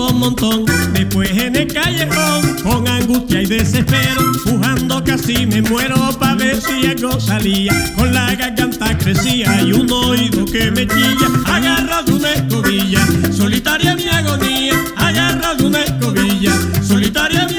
por montón. Después en el callejón, con angustia y desespero, pujando casi me muero pa' ver si algo salía. Con la garganta crecía y un oído que me chilla, agarrado una escobilla, solitaria mi agonía, agarrado una escobilla, solitaria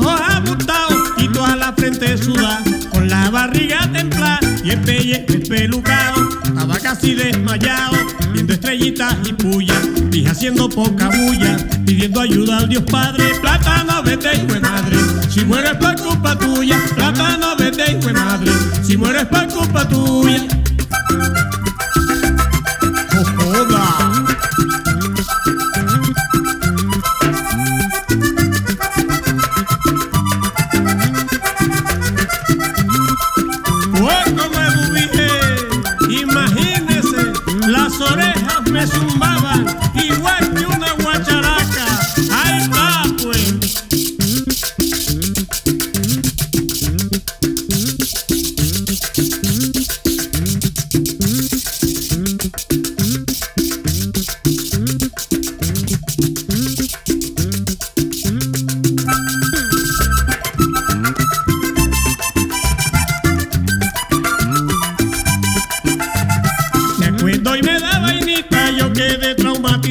ojos abultados y toda la frente sudada, con la barriga templada y el pellejo espelucado, estaba casi desmayado, viendo estrellitas y pullas, y haciendo poca bulla, pidiendo ayuda al Dios Padre, plátano vete hijo de madre, si mueres por culpa tuya, plátano vete hijo de madre, si mueres por culpa tuya.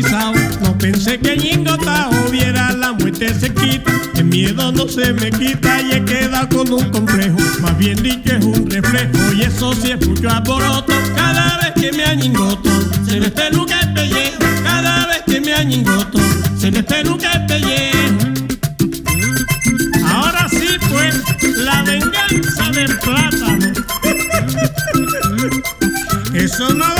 No pensé que en Ingotao viera la muerte cerquita. El miedo no se me quita y he quedado con un complejo. Más bien dicho es un reflejo y eso sí es mucho alboroto. Cada vez que me añingoto, se me espeluca el pellejo. Cada vez que me añingoto, se me espeluca el pellejo. Ahora sí pues, la venganza del plátano. Eso no